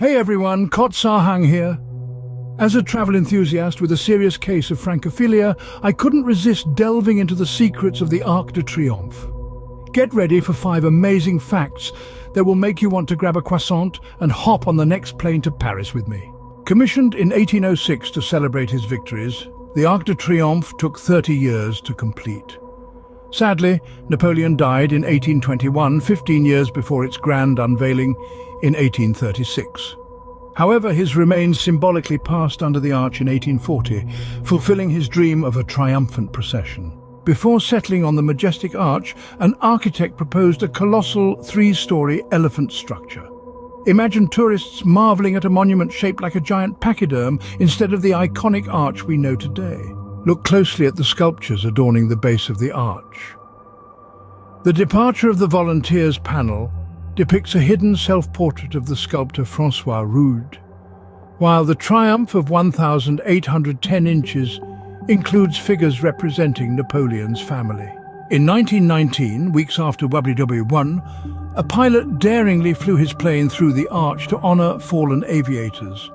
Hey everyone, Kot Sarhang here. As a travel enthusiast with a serious case of francophilia, I couldn't resist delving into the secrets of the Arc de Triomphe. Get ready for five amazing facts that will make you want to grab a croissant and hop on the next plane to Paris with me. Commissioned in 1806 to celebrate his victories, the Arc de Triomphe took 30 years to complete. Sadly, Napoleon died in 1821, 15 years before its grand unveiling in 1836. However, his remains symbolically passed under the arch in 1840, fulfilling his dream of a triumphant procession. Before settling on the majestic arch, an architect proposed a colossal three-story elephant structure. Imagine tourists marveling at a monument shaped like a giant pachyderm instead of the iconic arch we know today. Look closely at the sculptures adorning the base of the arch. The departure of the volunteers panel depicts a hidden self-portrait of the sculptor Francois Rude, while the triumph of 1,810 inches includes figures representing Napoleon's family. In 1919, weeks after WW1, a pilot daringly flew his plane through the arch to honour fallen aviators.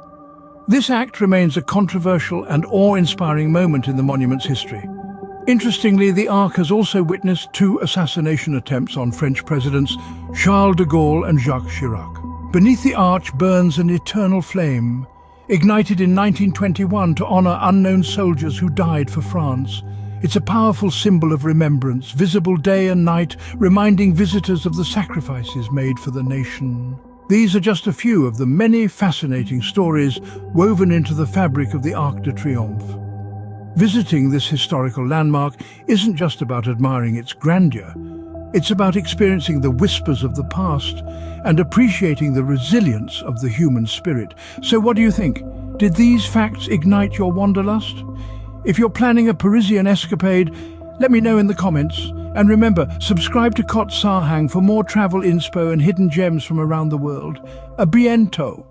This act remains a controversial and awe-inspiring moment in the monument's history. Interestingly, the Arc has also witnessed two assassination attempts on French presidents Charles de Gaulle and Jacques Chirac. Beneath the arch burns an eternal flame, ignited in 1921 to honour unknown soldiers who died for France. It's a powerful symbol of remembrance, visible day and night, reminding visitors of the sacrifices made for the nation. These are just a few of the many fascinating stories woven into the fabric of the Arc de Triomphe. Visiting this historical landmark isn't just about admiring its grandeur, it's about experiencing the whispers of the past and appreciating the resilience of the human spirit. So what do you think? Did these facts ignite your wanderlust? If you're planning a Parisian escapade, let me know in the comments. And remember, subscribe to Kot Sarhang for more travel inspo and hidden gems from around the world. A biento!